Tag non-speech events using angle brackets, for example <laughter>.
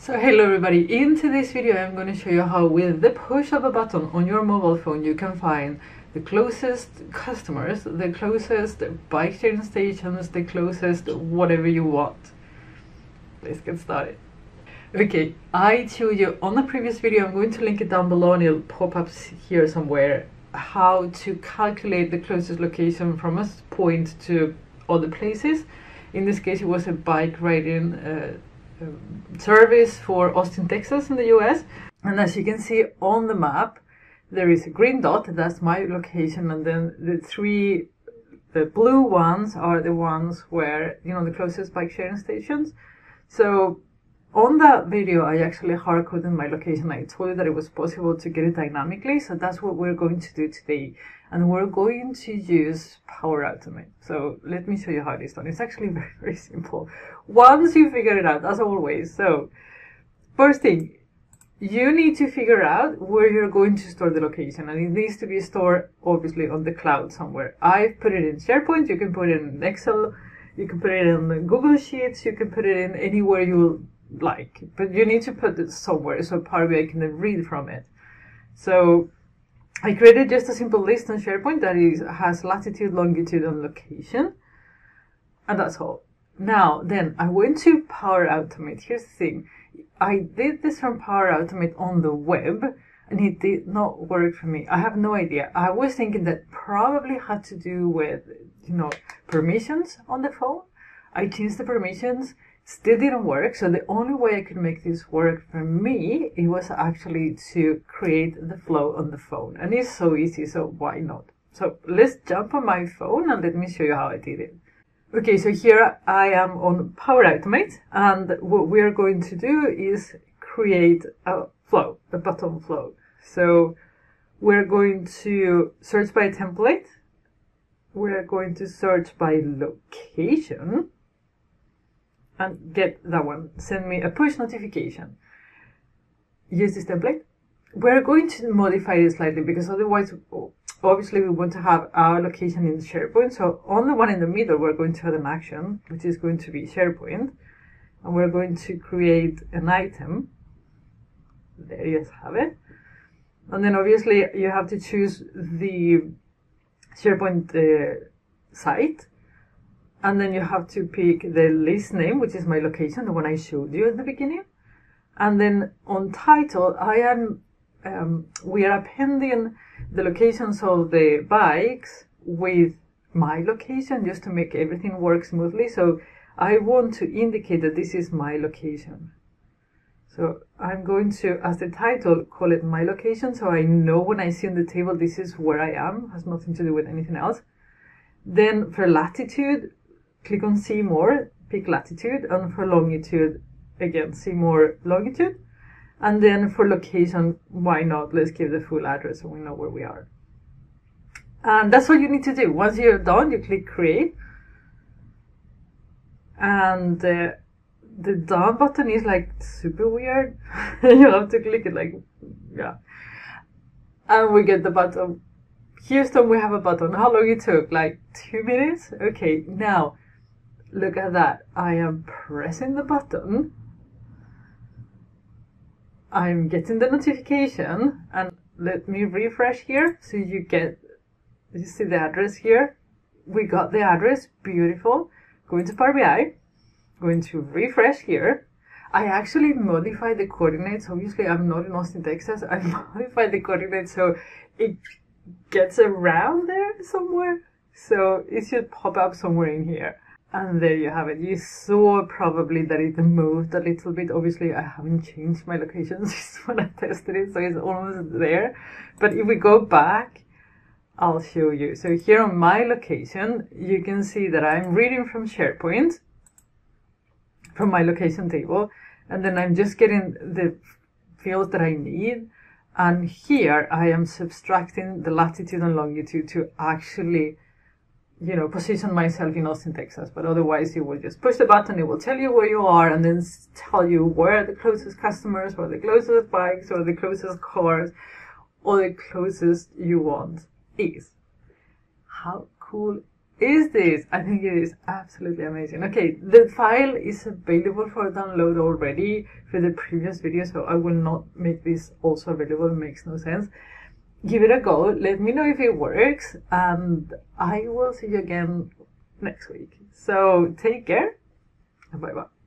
So hello everybody, in today's video I'm going to show you how with the push of a button on your mobile phone you can find the closest customers, the closest bike sharing stations, the closest whatever you want. Let's get started. Okay, I told you on the previous video, I'm going to link it down below and it'll pop up here somewhere, how to calculate the closest location from a point to other places. In this case it was a bike riding uh, um, service for Austin, Texas in the US. And as you can see on the map, there is a green dot, that's my location, and then the three, the blue ones are the ones where, you know, the closest bike sharing stations. So on that video, I actually hard coded my location. I told you that it was possible to get it dynamically. So that's what we're going to do today. And we're going to use Power Automate. So let me show you how it is done. It's actually <laughs> very, very simple. Once you figure it out, as always. So first thing, you need to figure out where you're going to store the location. And it needs to be stored obviously on the cloud somewhere. I've put it in SharePoint. You can put it in Excel. You can put it in Google Sheets. You can put it in anywhere you like, but you need to put it somewhere so Power BI can then read from it. So I created just a simple list on SharePoint that is, has latitude, longitude, and location, and that's all. Now, then I went to Power Automate. Here's the thing. I did this from Power Automate on the web, and it did not work for me. I have no idea. I was thinking that probably had to do with, you know, permissions on the phone. I changed the permissions still didn't work. So the only way I could make this work for me, it was actually to create the flow on the phone. And it's so easy, so why not? So let's jump on my phone and let me show you how I did it. Okay, so here I am on Power Automate and what we're going to do is create a flow, a button flow. So we're going to search by template. We're going to search by location and get that one. Send me a push notification. Use this template. We're going to modify it slightly because otherwise, obviously we want to have our location in SharePoint. So on the one in the middle, we're going to add an action, which is going to be SharePoint. And we're going to create an item. There you have it. And then obviously you have to choose the SharePoint uh, site and then you have to pick the list name, which is my location, the one I showed you at the beginning. And then on title, I am, um, we are appending the locations of the bikes with my location just to make everything work smoothly. So I want to indicate that this is my location. So I'm going to, as the title, call it my location so I know when I see on the table this is where I am, has nothing to do with anything else. Then for latitude, click on see more, pick latitude, and for longitude, again, see more longitude. And then for location, why not? Let's give the full address so we know where we are. And that's what you need to do. Once you're done, you click create. And uh, the done button is like super weird. <laughs> you have to click it like, yeah. And we get the button. Houston, we have a button. How long it took? Like two minutes? Okay, now look at that. I am pressing the button. I'm getting the notification and let me refresh here so you get, you see the address here. We got the address, beautiful. Going to Power BI, going to refresh here. I actually modified the coordinates. Obviously, I'm not in Austin, Texas. I <laughs> modified the coordinates so it gets around there somewhere. So it should pop up somewhere in here. And there you have it. You saw probably that it moved a little bit. Obviously, I haven't changed my locations <laughs> when I tested it, so it's almost there. But if we go back, I'll show you. So here on my location, you can see that I'm reading from SharePoint, from my location table, and then I'm just getting the fields that I need. And here I am subtracting the latitude and longitude to actually you know, position myself in Austin, Texas. But otherwise, you will just push the button. It will tell you where you are and then tell you where the closest customers or the closest bikes or the closest cars or the closest you want is. How cool is this? I think it is absolutely amazing. Okay, the file is available for download already for the previous video, so I will not make this also available. It makes no sense. Give it a go. Let me know if it works, and I will see you again next week. So take care, bye bye.